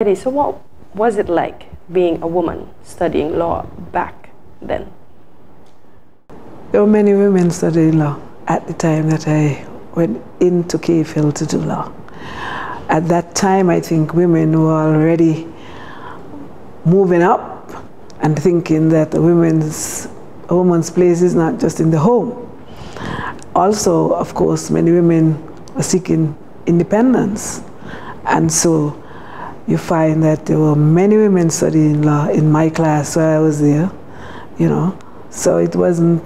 So what was it like being a woman studying law back then? There were many women studying law at the time that I went into Cave Hill to do law. At that time, I think women were already moving up and thinking that a woman's, a woman's place is not just in the home. Also, of course, many women are seeking independence. And so you find that there were many women studying law in my class while I was there, you know. So it wasn't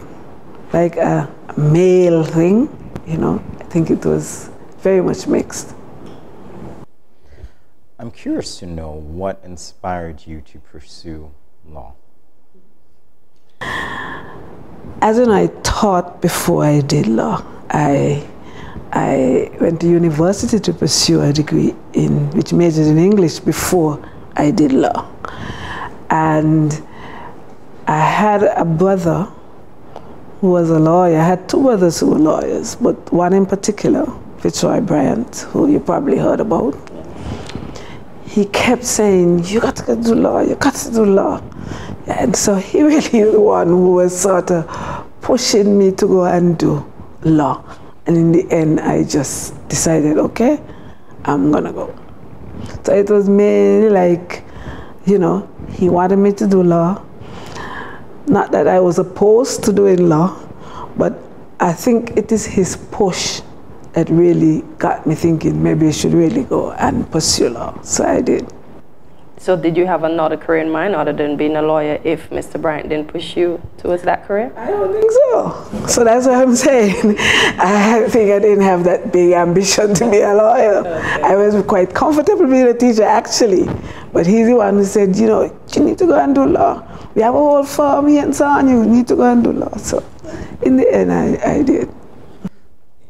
like a male thing, you know. I think it was very much mixed. I'm curious to know what inspired you to pursue law. As when I taught before I did law, I I went to university to pursue a degree in which majored in English before I did law. And I had a brother who was a lawyer. I had two brothers who were lawyers, but one in particular, Fitzroy Bryant, who you probably heard about. He kept saying, you got to do law, you got to do law. And so he really is the one who was sort of pushing me to go and do law. And in the end, I just decided, okay, I'm gonna go. So it was mainly like, you know, he wanted me to do law. Not that I was opposed to doing law, but I think it is his push that really got me thinking maybe I should really go and pursue law. So I did. So did you have another career in mind other than being a lawyer if Mr. Bryant didn't push you towards that career? I don't think so. So that's what I'm saying. I think I didn't have that big ambition to be a lawyer. I was quite comfortable being a teacher actually. But he's the one who said, you know, you need to go and do law. We have a whole farm here and so on, you need to go and do law. So in the end, I, I did.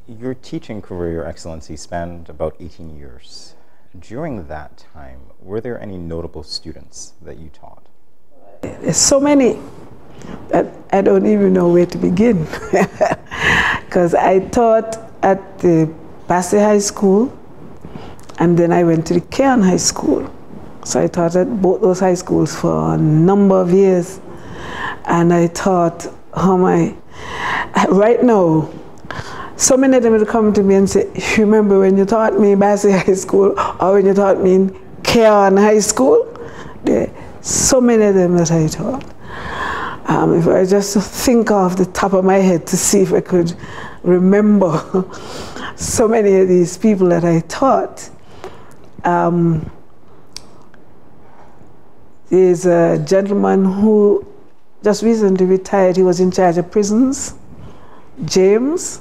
Your teaching career, Your Excellency, spanned about 18 years. During that time, were there any notable students that you taught? There's so many that I don't even know where to begin. Because I taught at the Basse High School, and then I went to the Cayon High School. So I taught at both those high schools for a number of years. And I taught, how my, right now, so many of them would come to me and say, remember when you taught me in Basse High School or when you taught me in Cayon High School? There so many of them that I taught. Um, if I just think off the top of my head to see if I could remember so many of these people that I taught. Um, there's a gentleman who just recently retired. He was in charge of prisons. James,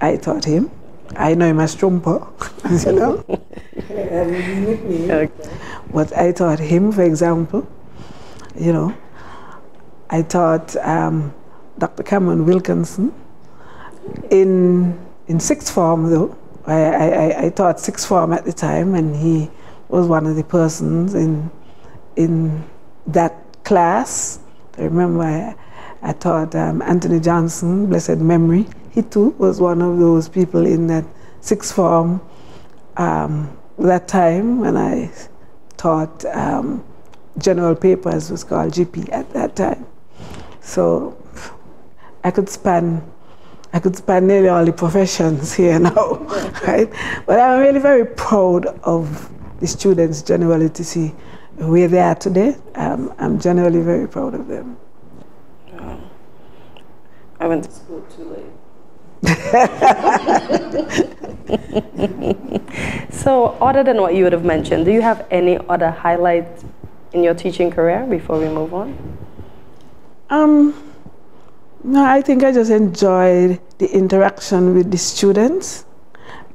I taught him. I know him as Trumper, you know. But I taught him, for example, you know. I taught um, Dr. Cameron Wilkinson in in sixth form, though. I, I, I taught sixth form at the time, and he was one of the persons in in that class. I remember I, I taught um, Anthony Johnson, blessed memory. He too was one of those people in that sixth form um, that time when I taught um, general papers was called GP at that time. So I could span I could span nearly all the professions here now, right? But I'm really very proud of the students generally to see where they are today. Um, I'm generally very proud of them. I went to school too late. so, other than what you would have mentioned, do you have any other highlights in your teaching career before we move on? Um, no, I think I just enjoyed the interaction with the students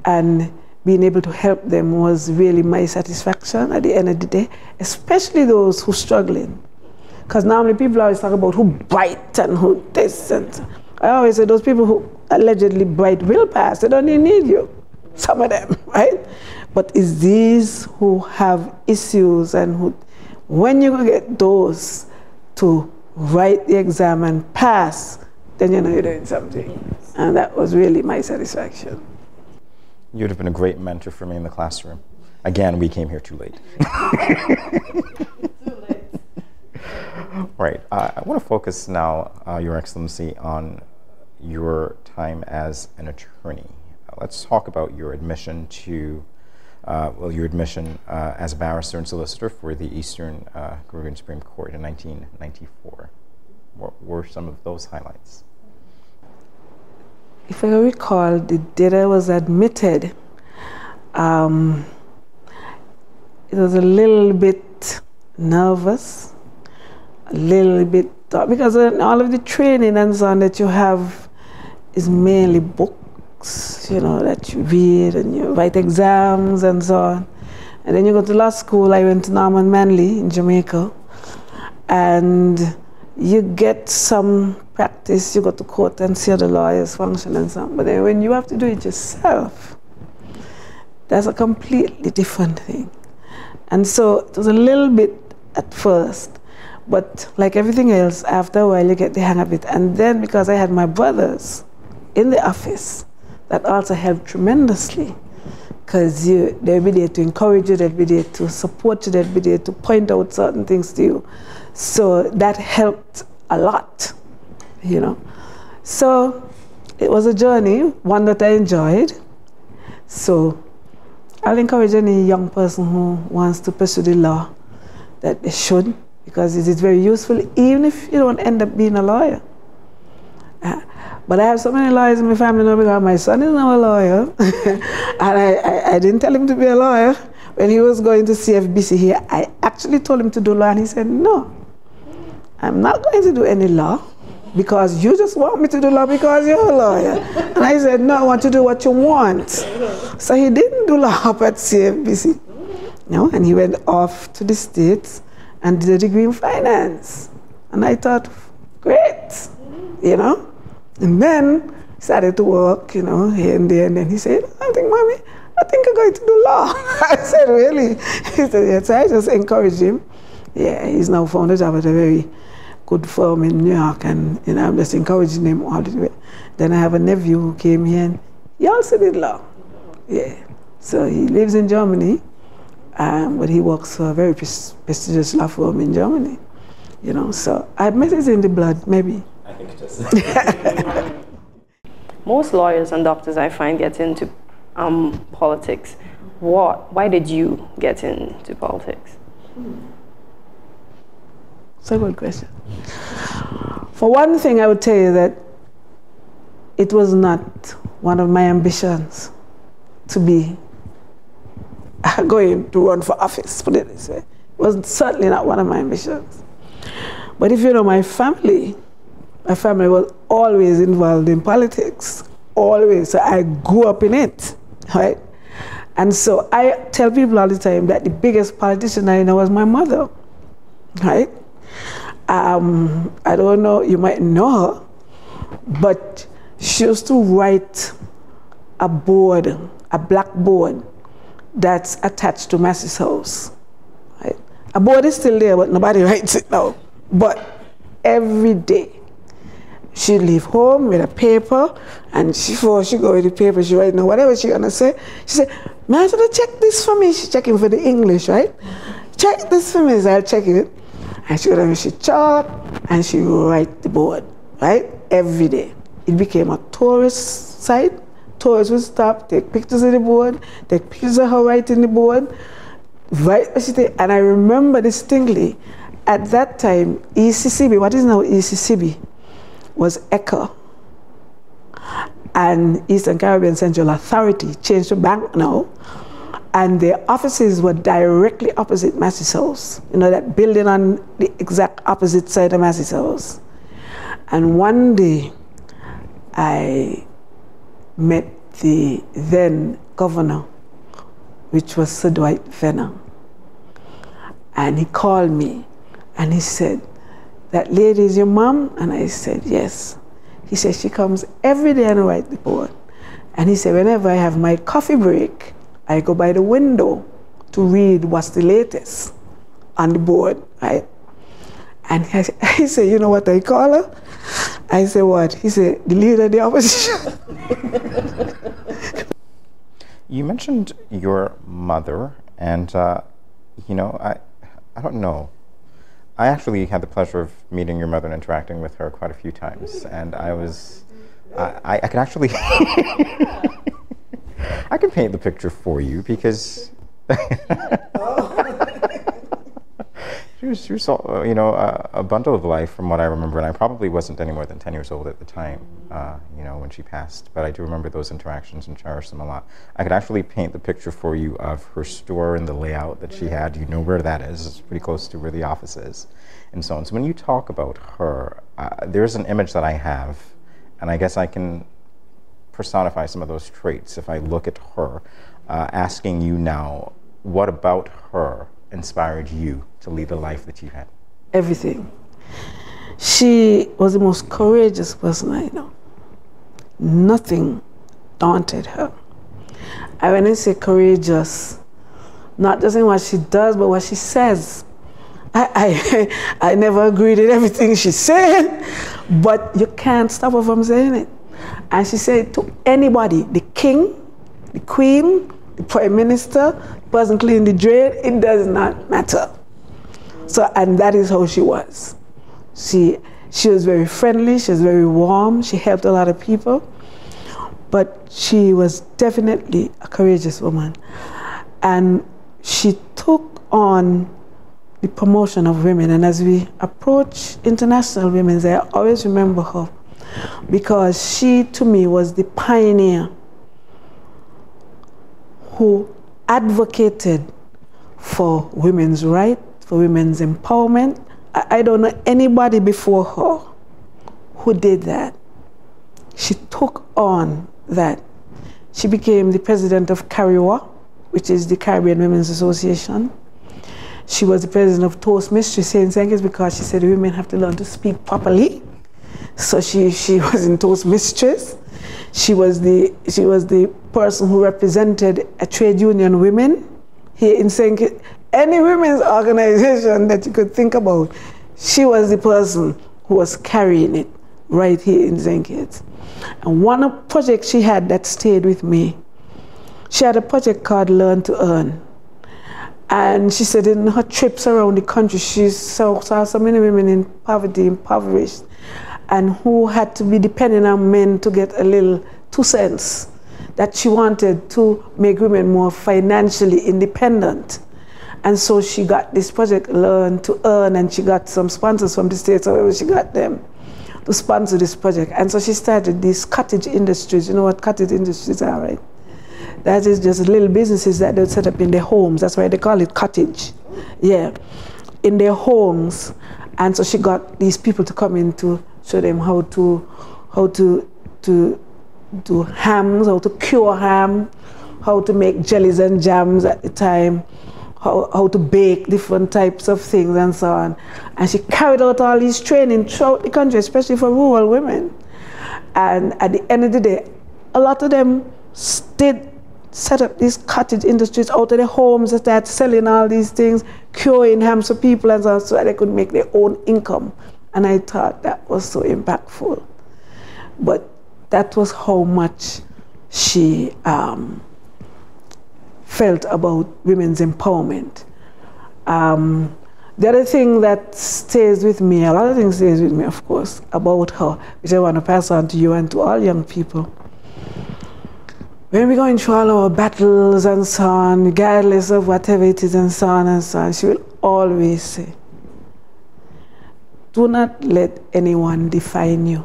and being able to help them was really my satisfaction at the end of the day, especially those who are struggling. Because normally people always talk about who bite and who this and I always say those people who allegedly bite will pass. They don't even need you. Some of them, right? But it's these who have issues and who, when you get those to write the exam and pass, then you know you're doing something. And that was really my satisfaction. You'd have been a great mentor for me in the classroom. Again, we came here too late. right. Uh, I want to focus now, uh, Your Excellency, on your time as an attorney. Let's talk about your admission to, uh, well, your admission uh, as a barrister and solicitor for the Eastern uh, Caribbean Supreme Court in 1994. What were some of those highlights? If I recall, the day I was admitted, um, it was a little bit nervous, a little bit uh, because uh, all of the training and so on that you have is mainly books, you know, that you read and you write exams and so on. And then you go to law school. I went to Norman Manley in Jamaica, and you get some practice. You go to court and see how the lawyers function and so on. But then when you have to do it yourself, that's a completely different thing. And so it was a little bit at first, but like everything else, after a while you get the hang of it. And then because I had my brothers in the office, that also helped tremendously. Because they'll be there to encourage you, they'll be there to support you, they'll be there to point out certain things to you. So that helped a lot, you know. So it was a journey, one that I enjoyed. So I'll encourage any young person who wants to pursue the law that they should because it is very useful even if you don't end up being a lawyer. Uh, but I have so many lawyers in my family now because my son is now a lawyer. and I, I, I, didn't tell him to be a lawyer. When he was going to CFBC here, I actually told him to do law and he said, no, I'm not going to do any law because you just want me to do law because you're a lawyer. And I said, no, I want to do what you want. So he didn't do law up at CFBC. No, and he went off to the States and did a degree in finance. And I thought, great, you know. And then started to work, you know, here and there. And then he said, I think, mommy, I think I'm going to do law. I said, really? He said, yes. So I just encouraged him. Yeah, he's now found a job at a very good firm in New York, and you know, I'm just encouraging him all the way. Then I have a nephew who came here, and he also did law. Yeah, so he lives in Germany, um, but he works for a very prestigious law firm in Germany. You know, so I met it in the blood, maybe. I think it is. Most lawyers and doctors I find get into um, politics. What? Why did you get into politics? It's a good question. For one thing, I would tell you that it was not one of my ambitions to be going to run for office, put it this way. It was certainly not one of my ambitions. But if you know my family, my family was always involved in politics, always. So I grew up in it, right? And so I tell people all the time that the biggest politician I know was my mother, right? Um, I don't know, you might know her, but she used to write a board, a blackboard that's attached to Massey's house. Right? A board is still there, but nobody writes it now. But every day, she'd leave home with a paper, and she, before she go with the paper, she write, know whatever she gonna say. She said, "May I check this for me?" She's checking for the English, right? Check this for me. So I'll check it and she would she chart and she write the board, right? Every day. It became a tourist site. Tourists would stop, take pictures of the board, take pictures of her writing the board, and I remember distinctly at that time, ECCB, what is now ECCB, was ECCA. And Eastern Caribbean Central Authority changed to bank now and their offices were directly opposite Massey's house. You know, that building on the exact opposite side of Massey's house. And one day, I met the then governor, which was Sir Dwight Venner. And he called me and he said, That lady is your mom? And I said, Yes. He said, She comes every day and write the board. And he said, Whenever I have my coffee break, I go by the window to read what's the latest on the board, right? And he said, you know what I call her? I say, what? He said, the leader of the opposition. you mentioned your mother And, uh, you know, I, I don't know. I actually had the pleasure of meeting your mother and interacting with her quite a few times. And I was, I, I, I can actually, I can paint the picture for you because was, she uh, you know, a, a, bundle of life from what I remember, and I probably wasn't any more than 10 years old at the time, uh, you know, when she passed. But I do remember those interactions and cherish them a lot. I could actually paint the picture for you of her store and the layout that she had. You know where that is. It's pretty close to where the office is, and so on. So when you talk about her, uh, there's an image that I have, and I guess I can personify some of those traits if I look at her, uh, asking you now, what about her inspired you to lead the life that you had? Everything. She was the most courageous person I know. Nothing daunted her. I when I say courageous, not just in what she does, but what she says. I, I, I never agreed with everything she said, but you can't stop her from saying it. And she said to anybody, the king, the queen, the prime minister, the person cleaning the drain, it does not matter. So, and that is how she was. She, she was very friendly, she was very warm, she helped a lot of people, but she was definitely a courageous woman. And she took on the promotion of women. And as we approach International Women's Day, I always remember her because she, to me, was the pioneer who advocated for women's rights for women's empowerment. I, I don't know anybody before her who did that. She took on that. She became the president of CARIWA, which is the Caribbean Women's Association. She was the president of Toastmasters St. Sankis because she said women have to learn to speak properly. So she, she was in Toastmasters. She was the she was the person who represented a trade union women here in St any women's organization that you could think about, she was the person who was carrying it right here in St. And one project she had that stayed with me, she had a project called Learn to Earn. And she said in her trips around the country, she saw, saw so many women in poverty, impoverished, and who had to be dependent on men to get a little two cents, that she wanted to make women more financially independent. And so she got this project Learn to Earn, and she got some sponsors from the States, however she got them to sponsor this project. And so she started these cottage industries. You know what cottage industries are, right? That is just little businesses that they set up in their homes. That's why they call it cottage. Yeah, in their homes. And so she got these people to come in to show them how to, how to, to do hams, how to cure ham, how to make jellies and jams at the time how, how to bake different types of things and so on. And she carried out all these training throughout the country, especially for rural women. And at the end of the day, a lot of them did set up these cottage industries out of their homes and start selling all these things, curing hams for people and so on, so that they could make their own income. And I thought that was so impactful. But that was how much she um, felt about women's empowerment. Um, the other thing that stays with me, a lot of things stays with me, of course, about her, which I want to pass on to you and to all young people. When we're going through all our battles and so on, regardless of whatever it is and so on and so on, she will always say, do not let anyone define you.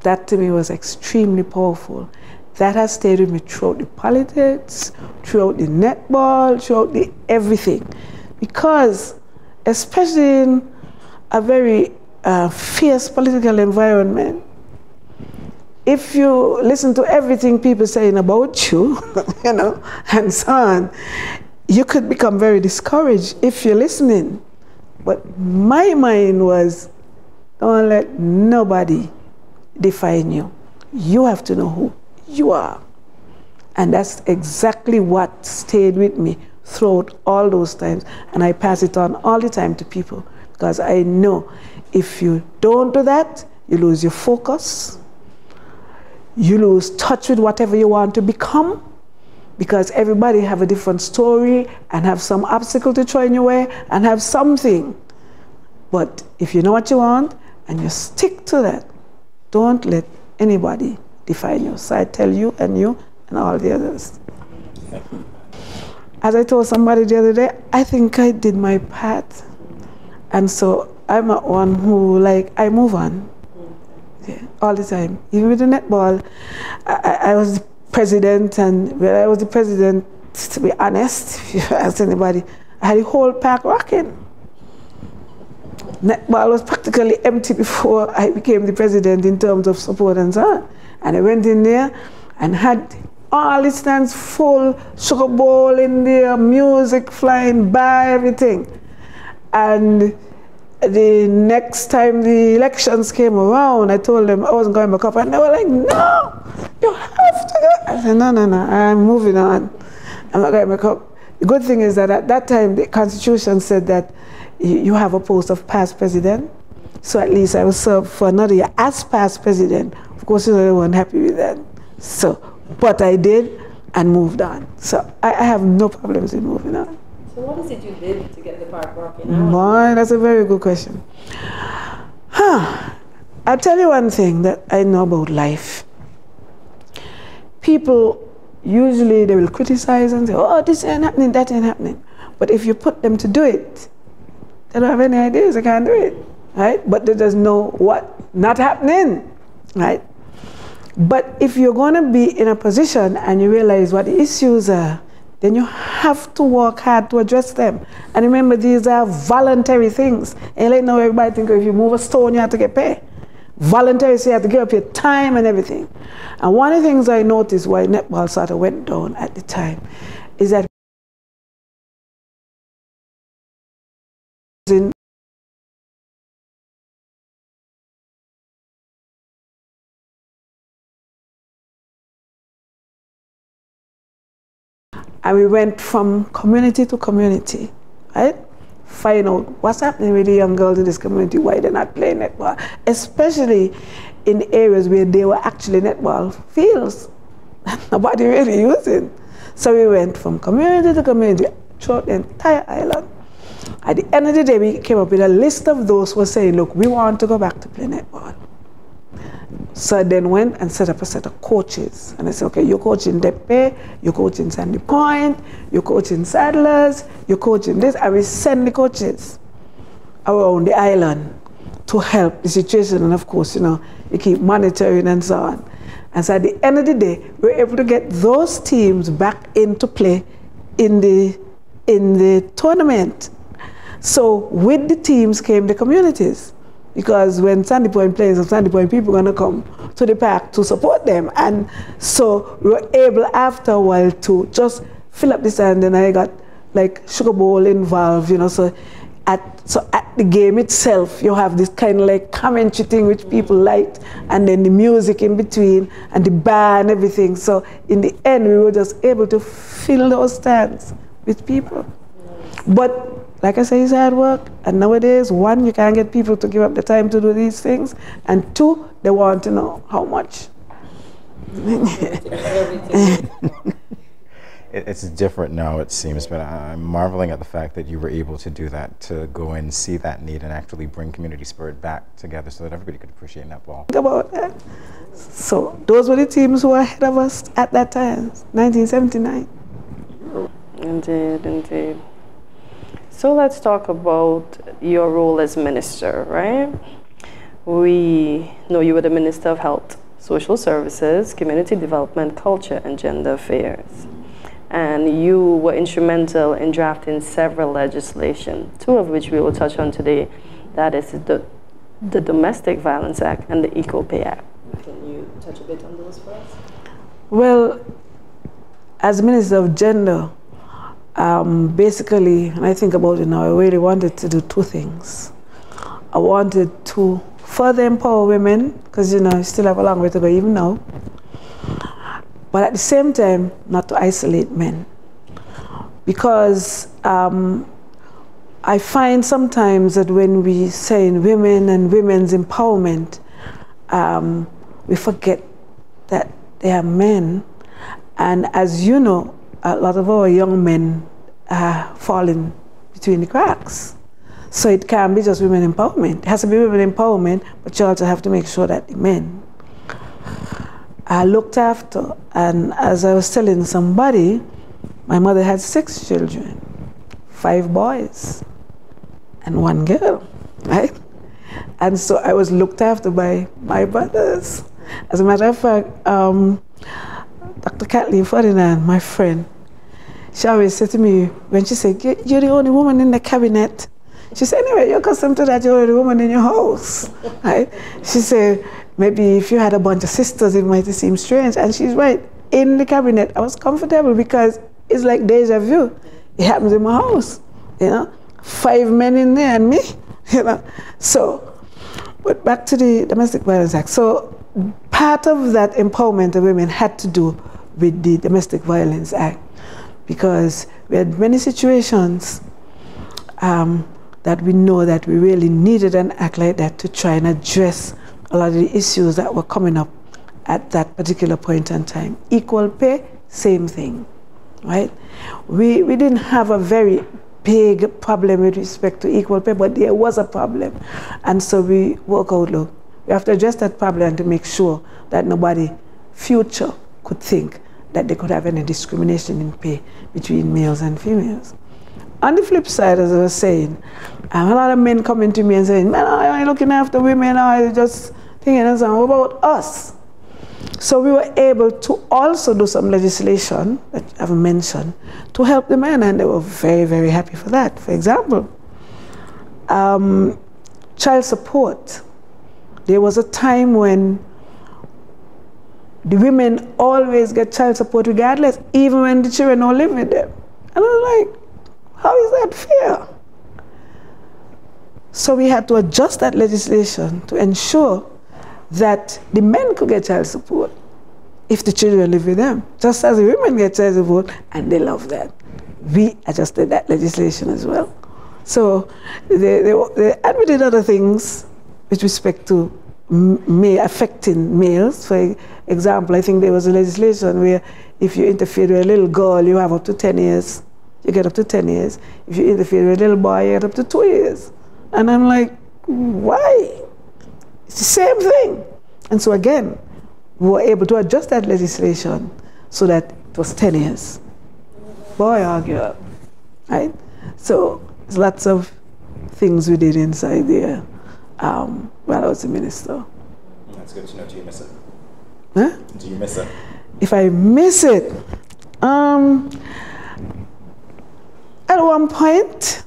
That to me was extremely powerful that has stayed with me throughout the politics, throughout the netball, throughout the everything. Because, especially in a very uh, fierce political environment, if you listen to everything people saying about you, you know, and so on, you could become very discouraged if you're listening. But my mind was, don't let nobody define you. You have to know who you are. And that's exactly what stayed with me throughout all those times. And I pass it on all the time to people because I know if you don't do that, you lose your focus, you lose touch with whatever you want to become, because everybody have a different story and have some obstacle to throw in your way and have something. But if you know what you want and you stick to that, don't let anybody define you. So I tell you and you and all the others. As I told somebody the other day, I think I did my part. And so I'm a one who like I move on. Yeah, all the time. Even with the netball, I, I was president, and when I was the president, to be honest, if you ask anybody, I had the whole park rocking. Netball was practically empty before I became the president in terms of support and so on. And I went in there and had all the stands full, sugar bowl in there, music flying by, everything. And the next time the elections came around, I told them I wasn't going back up, and they were like, "No, you have to go." I said, "No, no, no, I'm moving on. I'm not going back up." The good thing is that at that time the Constitution said that you have a post of past president, so at least I was served for another year as past president. Of course, they weren't happy with that. So, but I did and moved on. So I, I have no problems in moving on. So what is it you did to get the park working? Boy, that's a very good question. Huh. I'll tell you one thing that I know about life. People usually they will criticize and say, oh, this ain't happening, that ain't happening. But if you put them to do it, they don't have any ideas, they can't do it. Right? But they just know what not happening. Right? But if you're gonna be in a position and you realize what the issues are, then you have to work hard to address them. And remember, these are voluntary things. And let know everybody think if you move a stone, you have to get paid. Voluntary, so you have to give up your time and everything. And one of the things I noticed why netball sort of went down at the time is that And we went from community to community, right? Find out what's happening with the young girls in this community, why they're not playing netball, especially in areas where they were actually netball fields. Nobody really using. So we went from community to community throughout the entire island. At the end of the day, we came up with a list of those who were saying, look, we want to go back to play netball. So I then went and set up a set of coaches. And I said, okay, you're coaching Dieppe, you're coaching Sandy Point, you're coaching Saddlers, you're coaching this. I will send the coaches around the island to help the situation. And of course, you know, you keep monitoring and so on. And so at the end of the day, we were able to get those teams back into play in the, in the tournament. So with the teams came the communities because when Sandy Point plays, some Sandy Point people are going to come to the park to support them. And so we were able after a while to just fill up the sand and I got like sugar bowl involved, you know, so at, so at the game itself, you have this kind of like commentary thing which people liked, and then the music in between, and the bar and everything. So in the end, we were just able to fill those stands with people. But like I say, it's hard work. And nowadays, one, you can't get people to give up the time to do these things. And two, they want to know how much. it's different now, it seems, but I'm marveling at the fact that you were able to do that, to go and see that need and actually bring community spirit back together so that everybody could appreciate netball. About that. So those were the teams who were ahead of us at that time, 1979. Indeed, indeed. So let's talk about your role as minister, right? We know you were the Minister of Health, Social Services, Community Development, Culture, and Gender Affairs. And you were instrumental in drafting several legislation, two of which we will touch on today. That is the, the Domestic Violence Act and the Equal Pay Act. Can you touch a bit on those for us? Well, as Minister of Gender, um, basically, when I think about it now, I really wanted to do two things. I wanted to further empower women, because you know, I still have a long way to go even now. But at the same time, not to isolate men. Because um, I find sometimes that when we say in women and women's empowerment, um, we forget that they are men. And as you know, a lot of our young men are falling between the cracks. So it can't be just women empowerment. It has to be women empowerment, but you also have to make sure that the men are looked after. And as I was telling somebody, my mother had six children, five boys and one girl, right? And so I was looked after by my brothers. As a matter of fact, um, Dr. Kathleen Ferdinand, my friend, she always said to me, when she said, You're the only woman in the cabinet. She said, Anyway, you're accustomed to that, you're the only woman in your house. Right? She said, Maybe if you had a bunch of sisters, it might seem strange. And she's right. In the cabinet, I was comfortable because it's like deja vu. It happens in my house, you know. Five men in there and me, you know. So, but back to the Domestic Violence Act. So, part of that empowerment of women had to do with the Domestic Violence Act because we had many situations um, that we know that we really needed an act like that to try and address a lot of the issues that were coming up at that particular point in time. Equal pay, same thing, right? We, we didn't have a very big problem with respect to equal pay, but there was a problem. And so we work out, look, we have to address that problem to make sure that nobody future could think that they could have any discrimination in pay between males and females. On the flip side, as I was saying, um, a lot of men coming to me and saying, man, I ain't looking after women, I just thinking about us. So we were able to also do some legislation that I've mentioned to help the men, and they were very, very happy for that. For example, um, child support. There was a time when the women always get child support regardless, even when the children don't live with them. And I was like, how is that fair? So we had to adjust that legislation to ensure that the men could get child support if the children live with them, just as the women get child support, and they love that. We adjusted that legislation as well. So they, they, they admitted other things with respect to may affecting males. For example, I think there was a legislation where if you interfere with a little girl, you have up to 10 years. You get up to 10 years. If you interfere with a little boy, you get up to two years. And I'm like, why? It's the same thing. And so again, we were able to adjust that legislation so that it was 10 years. Boy or girl, right? So there's lots of things we did inside there um, while I was a minister. That's good to know. Do you miss it? Huh? Do you miss it? If I miss it, um, at one point,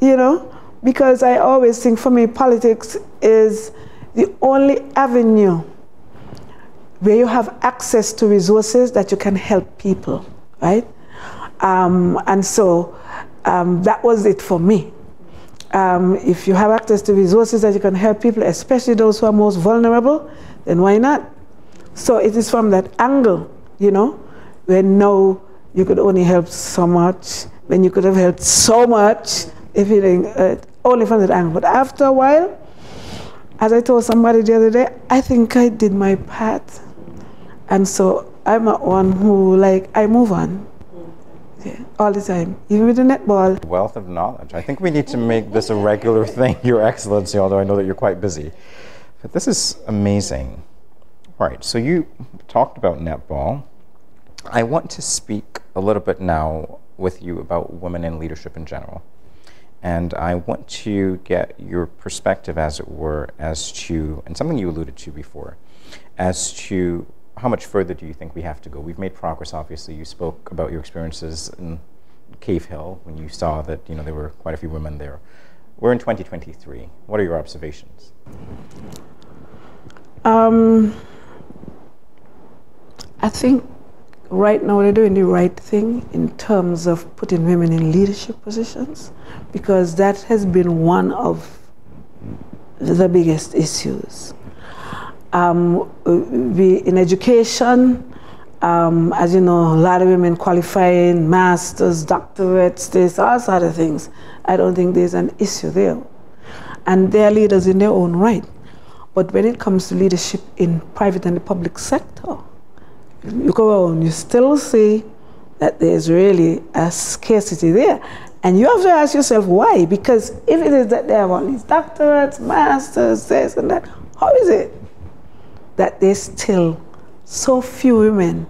you know, because I always think for me, politics is the only avenue where you have access to resources that you can help people, right? Um, and so um, that was it for me. Um, if you have access to resources that you can help people, especially those who are most vulnerable, then why not? So it is from that angle, you know, when no, you could only help so much, when you could have helped so much, if it uh, only from that angle. But after a while, as I told somebody the other day, I think I did my part. And so I'm a one who, like, I move on. All the time, even with the netball. Wealth of knowledge. I think we need to make this a regular thing, Your Excellency, although I know that you're quite busy. But this is amazing. Right, so you talked about netball. I want to speak a little bit now with you about women in leadership in general. And I want to get your perspective, as it were, as to, and something you alluded to before, as to how much further do you think we have to go? We've made progress, obviously. You spoke about your experiences in Cave Hill when you saw that you know there were quite a few women there. We're in 2023. What are your observations? Um, I think right now they're doing the right thing in terms of putting women in leadership positions because that has been one of the biggest issues. Um, we, in education, um, as you know, a lot of women qualifying, masters, doctorates, this, all sort of things. I don't think there's an issue there. And they're leaders in their own right. But when it comes to leadership in private and the public sector, you go on, you still see that there's really a scarcity there. And you have to ask yourself why. Because if it is that they have all these doctorates, masters, this and that, how is it that there's still so few women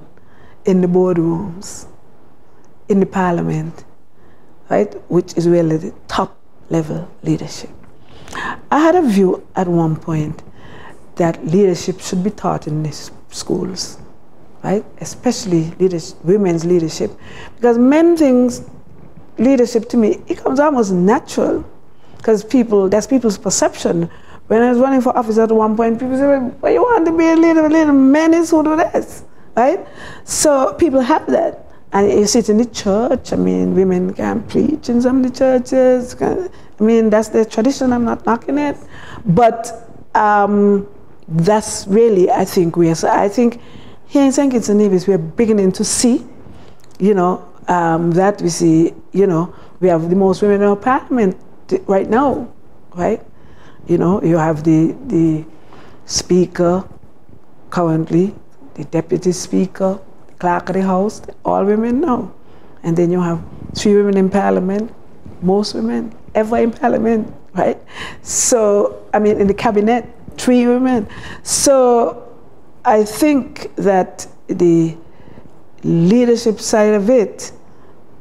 in the boardrooms, in the parliament, right, which is really the top level leadership? I had a view at one point that leadership should be taught in these schools, right? Especially leadership, women's leadership, because men things leadership to me it comes almost natural, because people that's people's perception. When I was running for office at one point, people said, "Well, you want to be a little, A leader, men is who do this, right?" So people have that. And you sit in the church, I mean, women can preach in some of the churches. I mean, that's the tradition, I'm not knocking it. But um, that's really, I think, we are, I think here in St. Kitts and Nevis, we're beginning to see, you know, um, that we see, you know, we have the most women in our parliament right now, right? You know, you have the, the speaker currently, the deputy speaker, the clerk of the house, all women now. And then you have three women in parliament, most women ever in parliament, right? So, I mean, in the cabinet, three women. So I think that the leadership side of it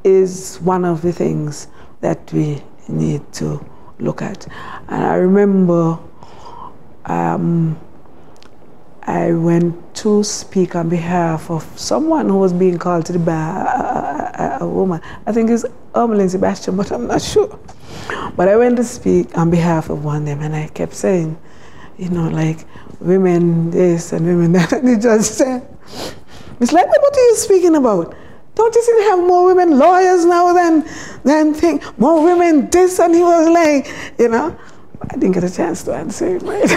is one of the things that we need to look at. And I remember um, I went to speak on behalf of someone who was being called to the bar, a, a, a woman. I think it's Ermeline Sebastian, but I'm not sure. But I went to speak on behalf of one of them, and I kept saying, you know, like women this and women that. And the judge said, Miss Liburd, what are you speaking about? Don't you see they have more women lawyers now than than think more women this and he was like, you know. I didn't get a chance to answer it, right?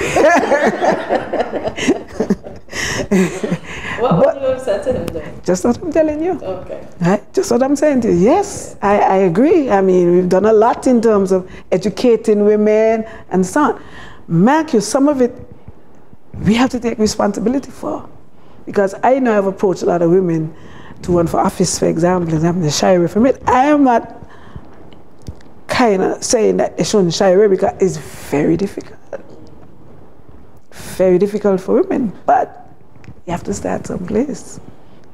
what would you have said to him then? Just what I'm telling you. Okay. Right? Just what I'm saying to you. Yes, I, I agree. I mean, we've done a lot in terms of educating women and so on. Mark you, some of it we have to take responsibility for. Because I know I've approached a lot of women to run for office, for example, and I'm shy away from it. I am not kind of saying that they shouldn't shy away because it's very difficult. Very difficult for women, but you have to start someplace,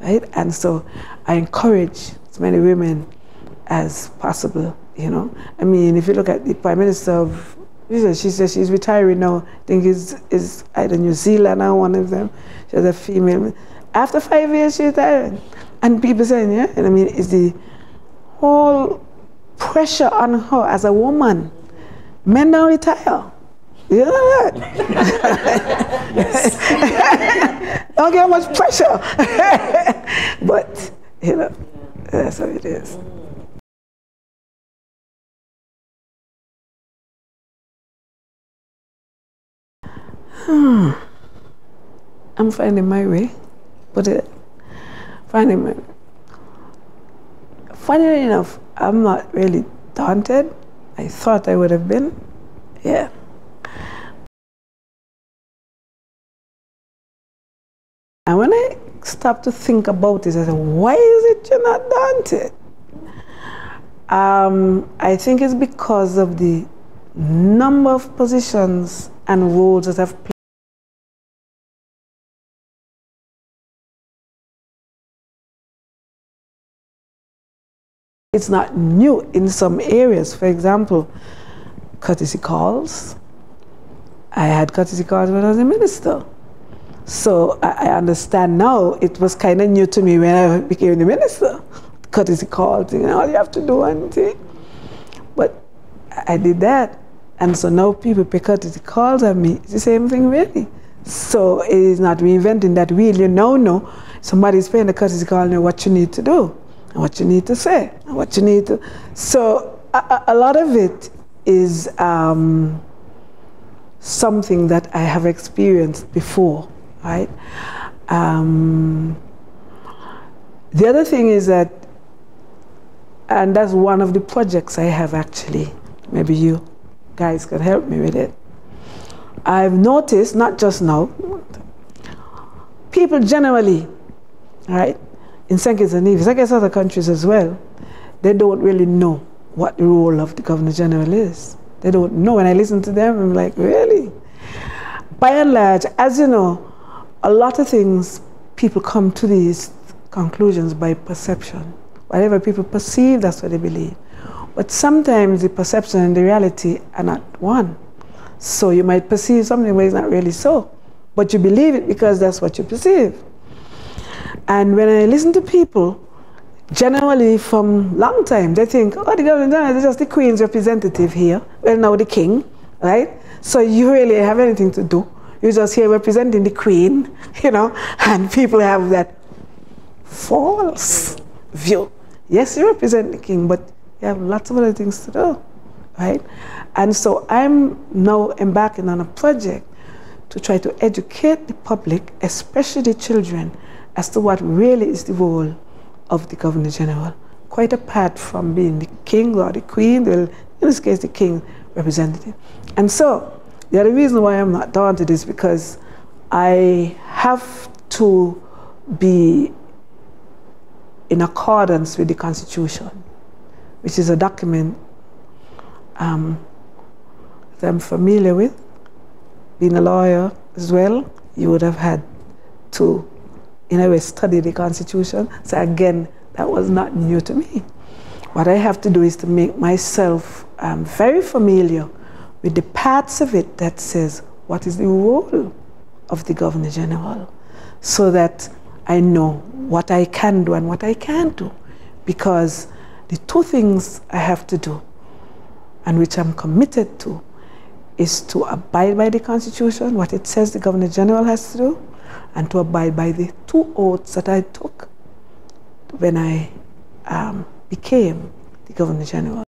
right? And so I encourage as many women as possible, you know. I mean, if you look at the Prime Minister of she says she's retiring now. I think it's, it's either New Zealand or one of them. She's a female. After five years, she's retiring. And people saying, yeah, I mean, it's the whole pressure on her as a woman. Men don't retire. You know that? don't get much pressure. but, you know, that's how it is. Hmm. I'm finding my way, but it, finding my Funny enough, I'm not really daunted. I thought I would have been. Yeah. And when I stopped to think about it, I said, why is it you're not daunted? Um, I think it's because of the number of positions and roles that I've It's not new in some areas. For example, courtesy calls. I had courtesy calls when I was a minister. So I, I understand now it was kind of new to me when I became the minister. Courtesy calls, you know, all you have to do and. But I did that. And so now people pay courtesy calls on me. It's the same thing really. So it is not reinventing that wheel. You now know somebody's paying the courtesy call know what you need to do and what you need to say, and what you need to. So a, a lot of it is um, something that I have experienced before, right? Um, the other thing is that, and that's one of the projects I have actually. Maybe you guys can help me with it. I've noticed, not just now, people generally, right? In St. Kitts and Nevis, I guess other countries as well, they don't really know what the role of the Governor General is. They don't know. When I listen to them, I'm like, really? By and large, as you know, a lot of things people come to these conclusions by perception. Whatever people perceive, that's what they believe. But sometimes the perception and the reality are not one. So you might perceive something where it's not really so, but you believe it because that's what you perceive. And when I listen to people, generally from long time, they think, oh, the government is just the queen's representative here. Well, now the king, right? So you really have anything to do. You're just here representing the queen, you know, and people have that false view. Yes, you represent the king, but you have lots of other things to do, right? And so I'm now embarking on a project to try to educate the public, especially the children, as to what really is the role of the Governor General, quite apart from being the king or the queen, in this case, the king representative. And so, the other reason why I'm not daunted is because I have to be in accordance with the Constitution, which is a document um, that I'm familiar with. Being a lawyer as well, you would have had to, in a way, study the Constitution. So again, that was not new to me. What I have to do is to make myself um, very familiar with the parts of it that says what is the role of the Governor General, so that I know what I can do and what I can't do. Because the two things I have to do, and which I'm committed to, is to abide by the Constitution, what it says the Governor General has to do, and to abide by the two oaths that I took when I um, became the Governor General.